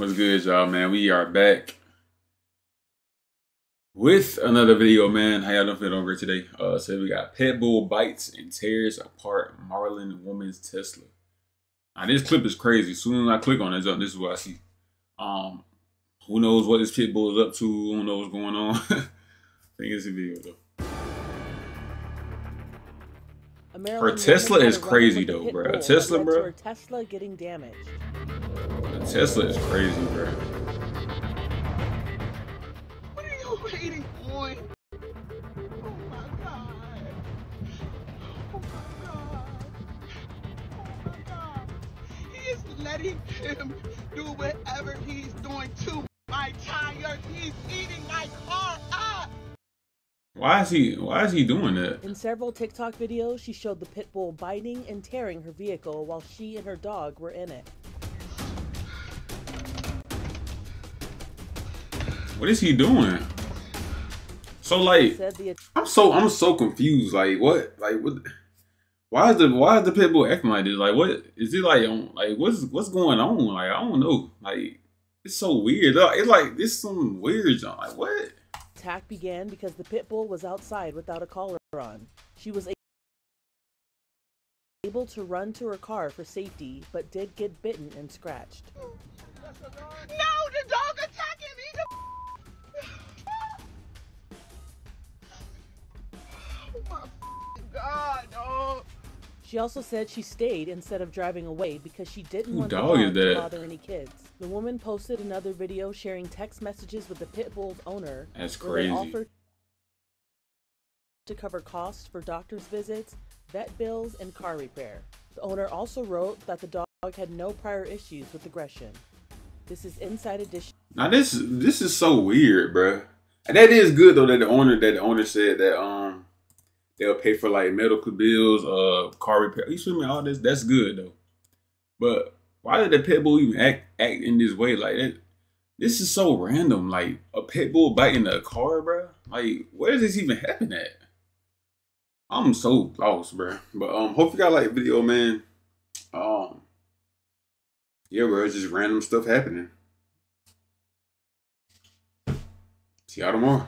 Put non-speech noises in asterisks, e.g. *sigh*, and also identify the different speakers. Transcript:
Speaker 1: What's good, y'all, man? We are back with another video, man. How y'all doing feeling over today? Uh, so we got Pitbull bites and tears apart Maryland woman's Tesla. Now this clip is crazy. Soon as I click on it, this is what I see. Um, who knows what this Pitbull is up to? Who knows what's going on? *laughs* I think it's a video though. Her Tesla is crazy though, bro. A Tesla, bro. Her
Speaker 2: Tesla getting damaged.
Speaker 1: A Tesla is crazy, bro.
Speaker 3: What are you waiting for? Oh my god. Oh my god. Oh my god. He is letting him do whatever he's doing to my tires. He's eating my car up.
Speaker 1: Why is he why is he doing that?
Speaker 2: In several TikTok videos, she showed the pit bull biting and tearing her vehicle while she and her dog were in it.
Speaker 1: What is he doing? So like I'm so I'm so confused. Like what like what why is the why is the pit bull acting like this? Like what is it like on like what's what's going on? Like I don't know. Like it's so weird. It's like this some weird John. Like what?
Speaker 2: Attack began because the pit bull was outside without a collar on. She was able to run to her car for safety, but did get bitten and scratched. No,
Speaker 3: the dog attacking *laughs* me! oh my god, no!
Speaker 2: She also said she stayed instead of driving away because she didn't want the dog to bother any kids. The woman posted another video sharing text messages with the pit bull's owner.
Speaker 1: That's crazy.
Speaker 2: offered to cover costs for doctor's visits, vet bills, and car repair. The owner also wrote that the dog had no prior issues with aggression. This is Inside Edition.
Speaker 1: Now this this is so weird, bro. And that is good though that the owner that the owner said that um They'll pay for like medical bills, uh, car repair. You feel me? All this that's good though. But why did the pit bull even act act in this way? Like that, this is so random. Like a pit bull biting a car, bro. Like where does this even happen at? I'm so lost, bro. But um, hope you got like video, man. Um, yeah, bro. It's just random stuff happening. See y'all tomorrow.